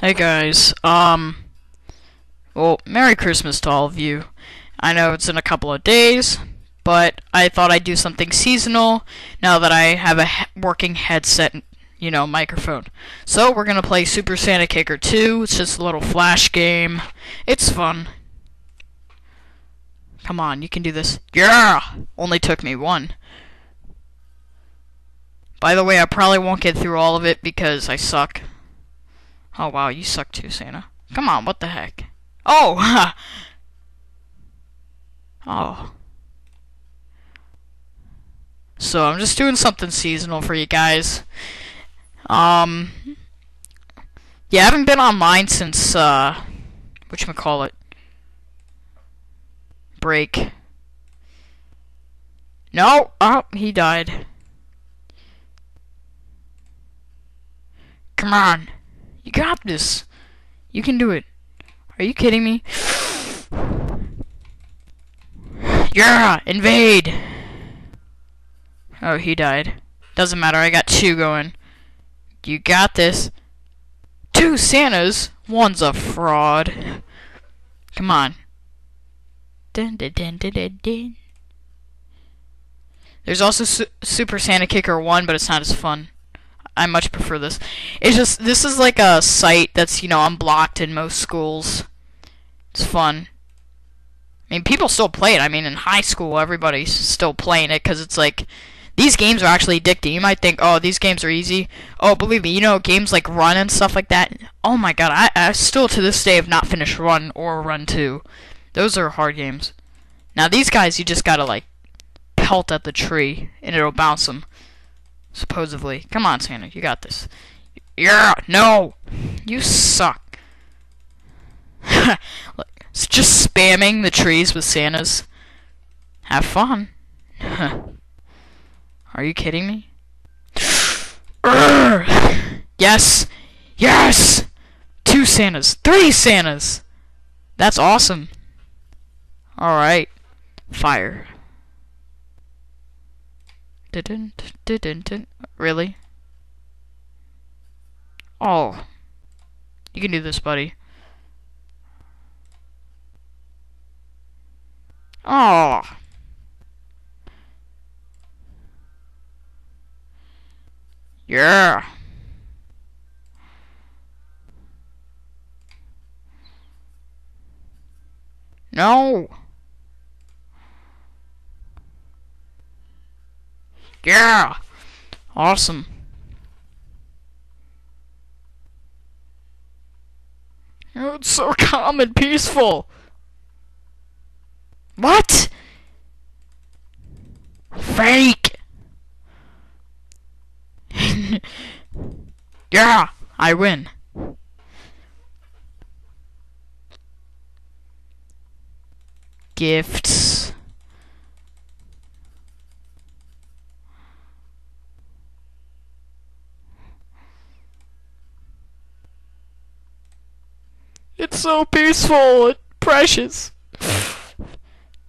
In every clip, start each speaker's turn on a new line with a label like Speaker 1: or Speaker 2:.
Speaker 1: Hey guys, um, well, Merry Christmas to all of you. I know it's in a couple of days, but I thought I'd do something seasonal now that I have a he working headset, you know, microphone. So we're gonna play Super Santa Kicker 2. It's just a little flash game. It's fun. Come on, you can do this. Yeah! Only took me one. By the way, I probably won't get through all of it because I suck. Oh wow, you suck too, Santa. Come on, what the heck? Oh! oh. So I'm just doing something seasonal for you guys. Um Yeah, I haven't been online since uh whatchamacallit. Break. No! Oh, he died. Come on. You got this. You can do it. Are you kidding me? Yeah! Invade! Oh, he died. Doesn't matter, I got two going. You got this. Two Santas? One's a fraud. Come on. Dun, dun, dun, dun, dun. There's also Su Super Santa Kicker 1, but it's not as fun. I much prefer this. It's just this is like a site that's you know unblocked in most schools. It's fun. I mean, people still play it. I mean, in high school, everybody's still playing it because it's like these games are actually addicting. You might think, oh, these games are easy. Oh, believe me, you know games like Run and stuff like that. Oh my God, I, I still to this day have not finished Run or Run Two. Those are hard games. Now these guys, you just gotta like pelt at the tree and it'll bounce them. Supposedly. Come on, Santa, you got this. Yeah, no! You suck. Look, it's just spamming the trees with Santas. Have fun. Are you kidding me? yes! Yes! Two Santas. Three Santas! That's awesome. Alright. Fire. Didn't, didn't, really? Oh. You can do this, buddy. Oh. Yeah. No. Yeah! Awesome. It's so calm and peaceful. What? Fake! yeah, I win. Gifts. It's so peaceful and precious.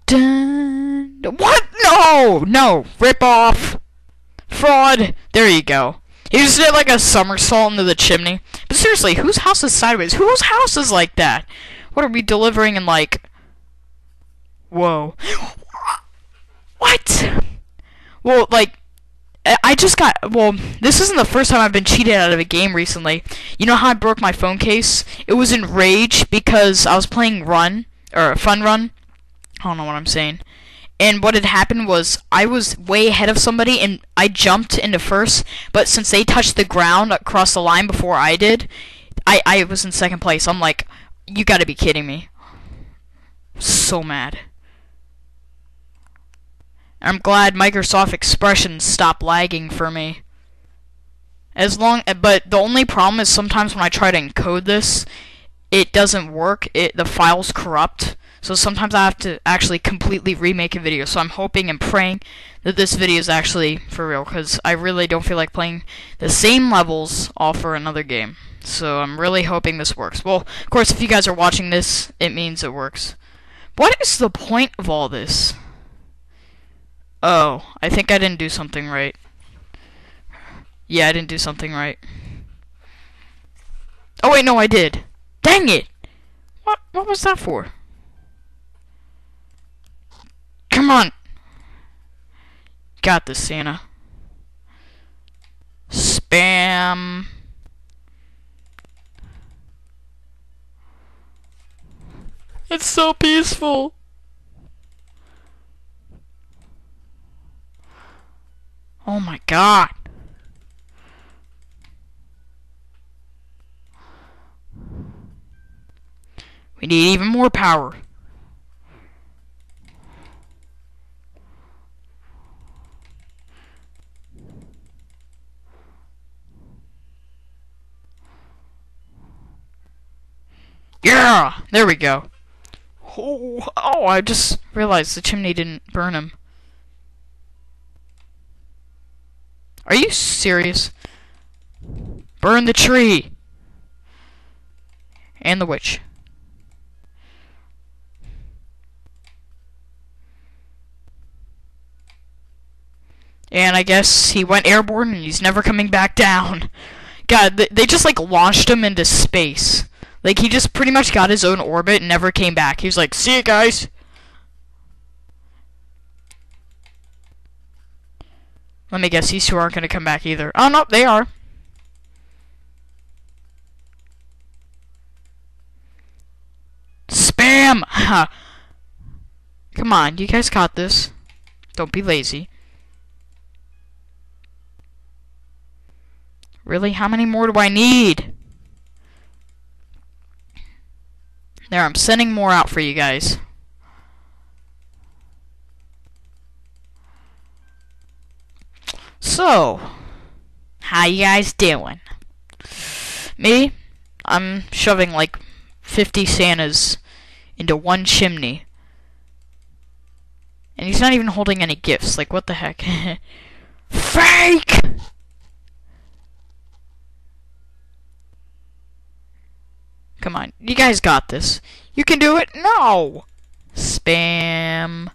Speaker 1: Dun, what? No! No! Rip off! Fraud! There you go. He just did like a somersault into the chimney. But seriously, whose house is sideways? Whose house is like that? What are we delivering in like... Whoa. What? Well, like, I just got well. This isn't the first time I've been cheated out of a game recently. You know how I broke my phone case? It was in rage because I was playing Run or Fun Run. I don't know what I'm saying. And what had happened was I was way ahead of somebody and I jumped into first, but since they touched the ground across the line before I did, I I was in second place. I'm like, you got to be kidding me. So mad. I'm glad Microsoft Expressions stopped lagging for me. As long, but the only problem is sometimes when I try to encode this, it doesn't work. It the file's corrupt. So sometimes I have to actually completely remake a video. So I'm hoping and praying that this video is actually for real, because I really don't feel like playing the same levels all for another game. So I'm really hoping this works. Well, of course, if you guys are watching this, it means it works. What is the point of all this? Oh, I think I didn't do something right. Yeah, I didn't do something right. Oh wait, no, I did. Dang it! What, what was that for? Come on! Got this, Santa. Spam. It's so peaceful. Oh my god. We need even more power. Yeah! There we go. Oh, oh, I just realized the chimney didn't burn him. Are you serious? Burn the tree! And the witch. And I guess he went airborne and he's never coming back down. God, they just like launched him into space. Like he just pretty much got his own orbit and never came back. He was like, "See you guys." Let me guess, these two aren't going to come back either. Oh, no, they are. Spam! Come on, you guys got this. Don't be lazy. Really? How many more do I need? There, I'm sending more out for you guys. So, how you guys doing? Me? I'm shoving like 50 Santas into one chimney. And he's not even holding any gifts. Like, what the heck? Fake! Come on. You guys got this. You can do it. No! Spam.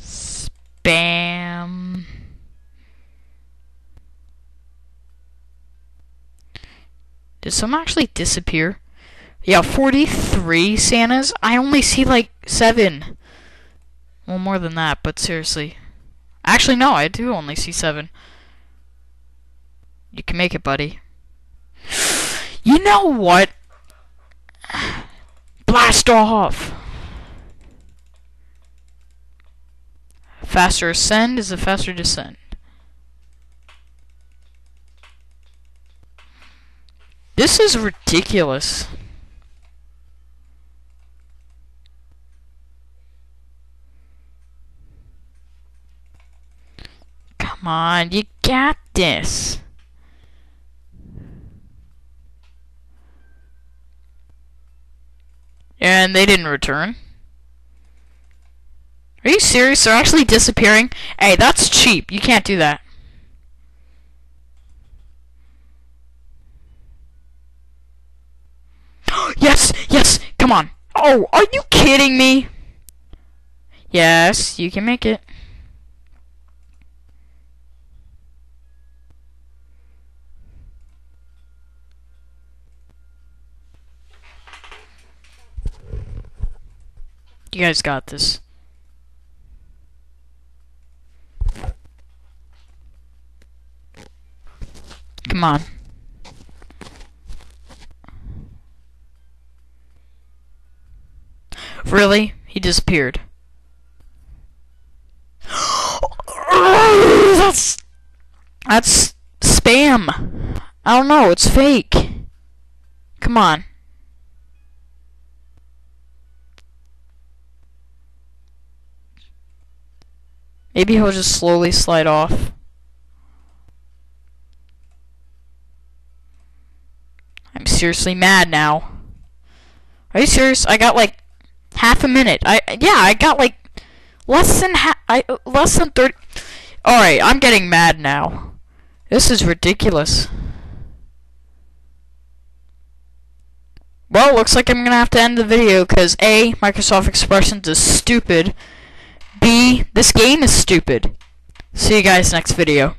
Speaker 1: Spam. Did some actually disappear? Yeah, 43 Santas? I only see like 7. Well, more than that, but seriously. Actually, no, I do only see 7. You can make it, buddy. You know what? Blast off! Faster ascend is a faster descend. This is ridiculous. Come on, you got this. And they didn't return. Are you serious? They're actually disappearing? Hey, that's cheap. You can't do that. Yes, yes, come on. Oh, are you kidding me? Yes, you can make it. You guys got this. Come on. Really? He disappeared. that's that's spam. I don't know, it's fake. Come on. Maybe he'll just slowly slide off. I'm seriously mad now. Are you serious? I got like half a minute. I yeah, I got like less than ha I less than 30 All right, I'm getting mad now. This is ridiculous. Well, looks like I'm going to have to end the video cuz A, Microsoft Expressions is stupid. B, this game is stupid. See you guys next video.